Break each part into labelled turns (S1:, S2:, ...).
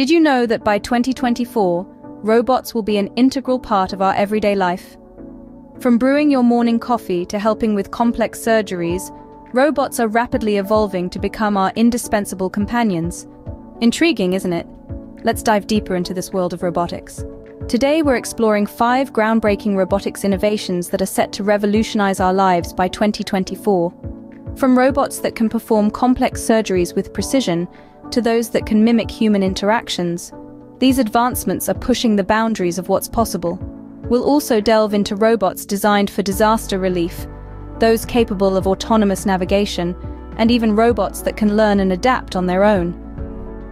S1: Did you know that by 2024, robots will be an integral part of our everyday life? From brewing your morning coffee to helping with complex surgeries, robots are rapidly evolving to become our indispensable companions. Intriguing, isn't it? Let's dive deeper into this world of robotics. Today, we're exploring five groundbreaking robotics innovations that are set to revolutionize our lives by 2024. From robots that can perform complex surgeries with precision to those that can mimic human interactions, these advancements are pushing the boundaries of what's possible. We'll also delve into robots designed for disaster relief, those capable of autonomous navigation, and even robots that can learn and adapt on their own.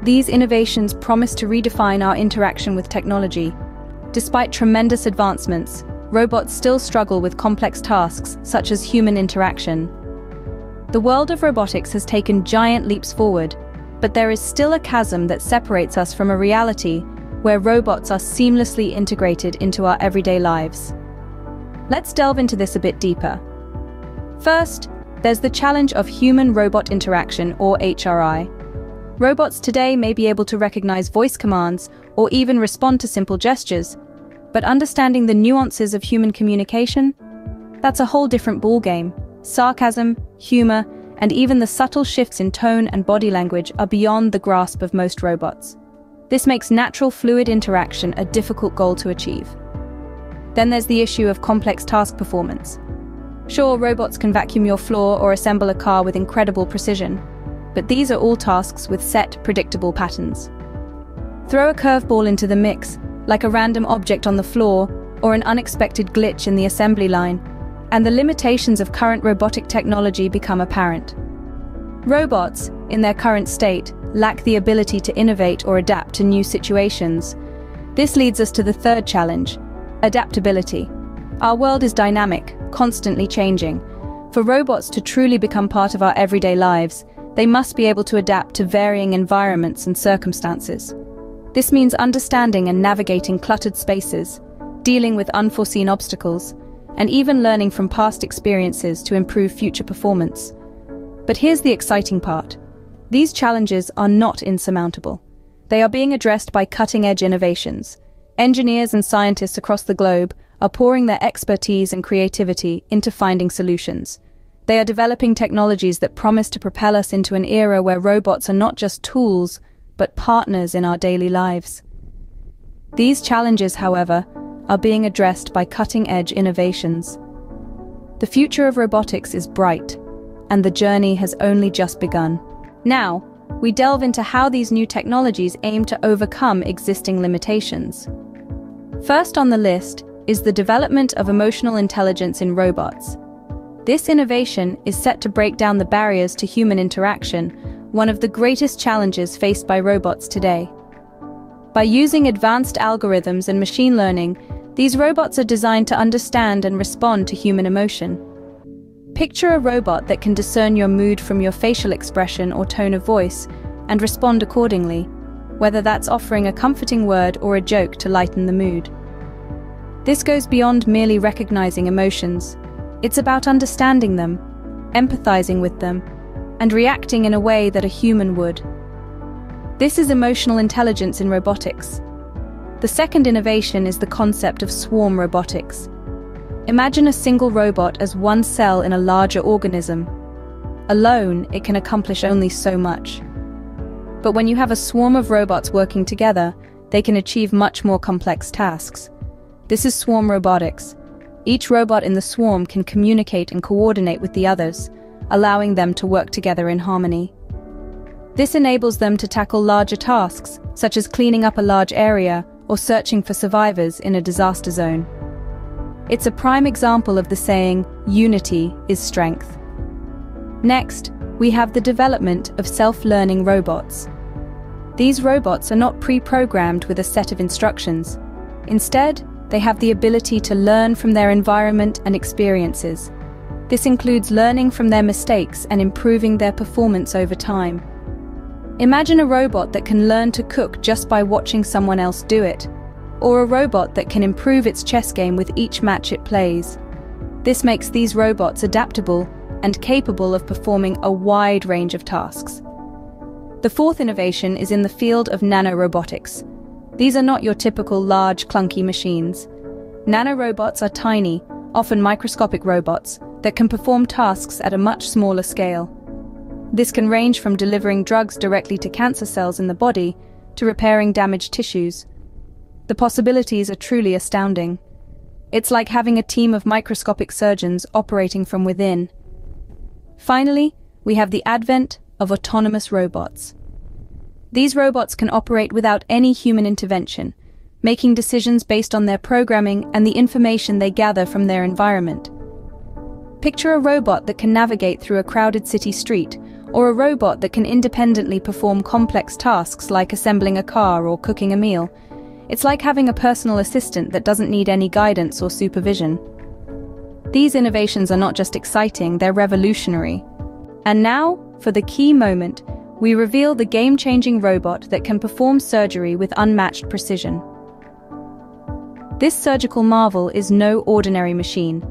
S1: These innovations promise to redefine our interaction with technology. Despite tremendous advancements, robots still struggle with complex tasks such as human interaction. The world of robotics has taken giant leaps forward, but there is still a chasm that separates us from a reality where robots are seamlessly integrated into our everyday lives. Let's delve into this a bit deeper. First, there's the challenge of human-robot interaction, or HRI. Robots today may be able to recognize voice commands or even respond to simple gestures, but understanding the nuances of human communication? That's a whole different ballgame. Sarcasm, humor, and even the subtle shifts in tone and body language are beyond the grasp of most robots. This makes natural fluid interaction a difficult goal to achieve. Then there's the issue of complex task performance. Sure, robots can vacuum your floor or assemble a car with incredible precision, but these are all tasks with set, predictable patterns. Throw a curveball into the mix, like a random object on the floor or an unexpected glitch in the assembly line, and the limitations of current robotic technology become apparent. Robots, in their current state, lack the ability to innovate or adapt to new situations. This leads us to the third challenge, adaptability. Our world is dynamic, constantly changing. For robots to truly become part of our everyday lives, they must be able to adapt to varying environments and circumstances. This means understanding and navigating cluttered spaces, dealing with unforeseen obstacles, and even learning from past experiences to improve future performance. But here's the exciting part. These challenges are not insurmountable. They are being addressed by cutting-edge innovations. Engineers and scientists across the globe are pouring their expertise and creativity into finding solutions. They are developing technologies that promise to propel us into an era where robots are not just tools, but partners in our daily lives. These challenges, however, are being addressed by cutting-edge innovations. The future of robotics is bright, and the journey has only just begun. Now, we delve into how these new technologies aim to overcome existing limitations. First on the list is the development of emotional intelligence in robots. This innovation is set to break down the barriers to human interaction, one of the greatest challenges faced by robots today. By using advanced algorithms and machine learning, these robots are designed to understand and respond to human emotion. Picture a robot that can discern your mood from your facial expression or tone of voice and respond accordingly, whether that's offering a comforting word or a joke to lighten the mood. This goes beyond merely recognizing emotions. It's about understanding them, empathizing with them, and reacting in a way that a human would. This is emotional intelligence in robotics, the second innovation is the concept of swarm robotics. Imagine a single robot as one cell in a larger organism. Alone, it can accomplish only so much. But when you have a swarm of robots working together, they can achieve much more complex tasks. This is swarm robotics. Each robot in the swarm can communicate and coordinate with the others, allowing them to work together in harmony. This enables them to tackle larger tasks, such as cleaning up a large area or searching for survivors in a disaster zone. It's a prime example of the saying, unity is strength. Next, we have the development of self-learning robots. These robots are not pre-programmed with a set of instructions. Instead, they have the ability to learn from their environment and experiences. This includes learning from their mistakes and improving their performance over time. Imagine a robot that can learn to cook just by watching someone else do it, or a robot that can improve its chess game with each match it plays. This makes these robots adaptable and capable of performing a wide range of tasks. The fourth innovation is in the field of nanorobotics. These are not your typical large, clunky machines. Nanorobots are tiny, often microscopic robots, that can perform tasks at a much smaller scale. This can range from delivering drugs directly to cancer cells in the body to repairing damaged tissues. The possibilities are truly astounding. It's like having a team of microscopic surgeons operating from within. Finally, we have the advent of autonomous robots. These robots can operate without any human intervention, making decisions based on their programming and the information they gather from their environment. Picture a robot that can navigate through a crowded city street, or a robot that can independently perform complex tasks like assembling a car or cooking a meal. It's like having a personal assistant that doesn't need any guidance or supervision. These innovations are not just exciting, they're revolutionary. And now, for the key moment, we reveal the game-changing robot that can perform surgery with unmatched precision. This surgical marvel is no ordinary machine.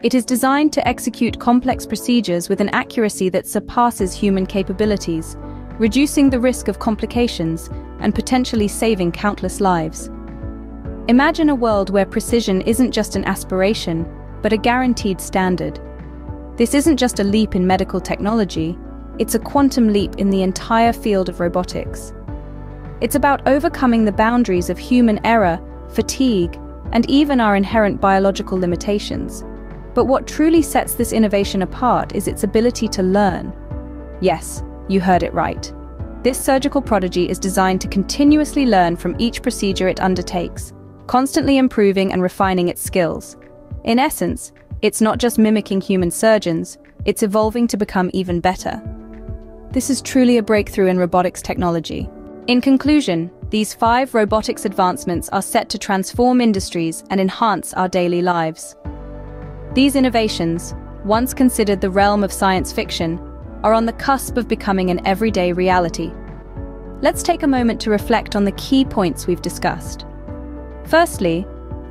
S1: It is designed to execute complex procedures with an accuracy that surpasses human capabilities, reducing the risk of complications and potentially saving countless lives. Imagine a world where precision isn't just an aspiration, but a guaranteed standard. This isn't just a leap in medical technology, it's a quantum leap in the entire field of robotics. It's about overcoming the boundaries of human error, fatigue, and even our inherent biological limitations. But what truly sets this innovation apart is its ability to learn. Yes, you heard it right. This surgical prodigy is designed to continuously learn from each procedure it undertakes, constantly improving and refining its skills. In essence, it's not just mimicking human surgeons, it's evolving to become even better. This is truly a breakthrough in robotics technology. In conclusion, these five robotics advancements are set to transform industries and enhance our daily lives. These innovations, once considered the realm of science fiction, are on the cusp of becoming an everyday reality. Let's take a moment to reflect on the key points we've discussed. Firstly,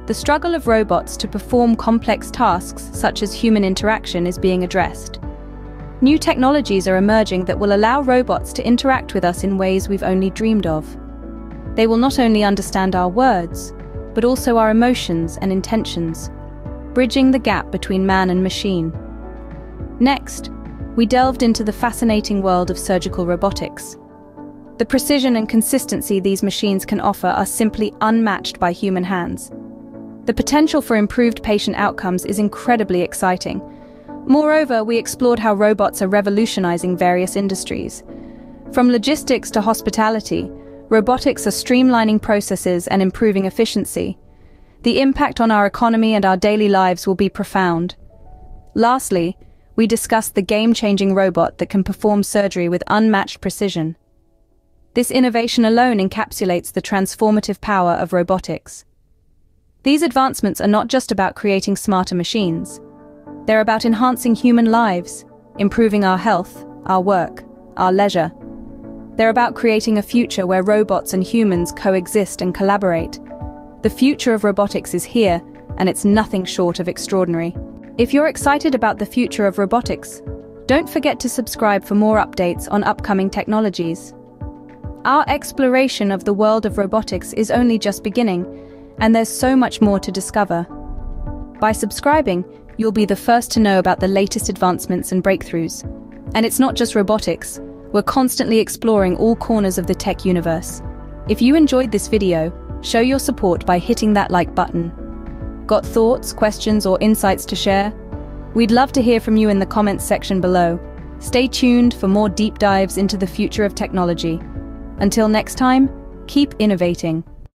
S1: the struggle of robots to perform complex tasks such as human interaction is being addressed. New technologies are emerging that will allow robots to interact with us in ways we've only dreamed of. They will not only understand our words, but also our emotions and intentions, bridging the gap between man and machine. Next, we delved into the fascinating world of surgical robotics. The precision and consistency these machines can offer are simply unmatched by human hands. The potential for improved patient outcomes is incredibly exciting. Moreover, we explored how robots are revolutionizing various industries. From logistics to hospitality, robotics are streamlining processes and improving efficiency. The impact on our economy and our daily lives will be profound. Lastly, we discussed the game-changing robot that can perform surgery with unmatched precision. This innovation alone encapsulates the transformative power of robotics. These advancements are not just about creating smarter machines. They're about enhancing human lives, improving our health, our work, our leisure. They're about creating a future where robots and humans coexist and collaborate. The future of robotics is here, and it's nothing short of extraordinary. If you're excited about the future of robotics, don't forget to subscribe for more updates on upcoming technologies. Our exploration of the world of robotics is only just beginning, and there's so much more to discover. By subscribing, you'll be the first to know about the latest advancements and breakthroughs. And it's not just robotics, we're constantly exploring all corners of the tech universe. If you enjoyed this video, show your support by hitting that like button. Got thoughts, questions, or insights to share? We'd love to hear from you in the comments section below. Stay tuned for more deep dives into the future of technology. Until next time, keep innovating.